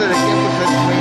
de tiempo se fue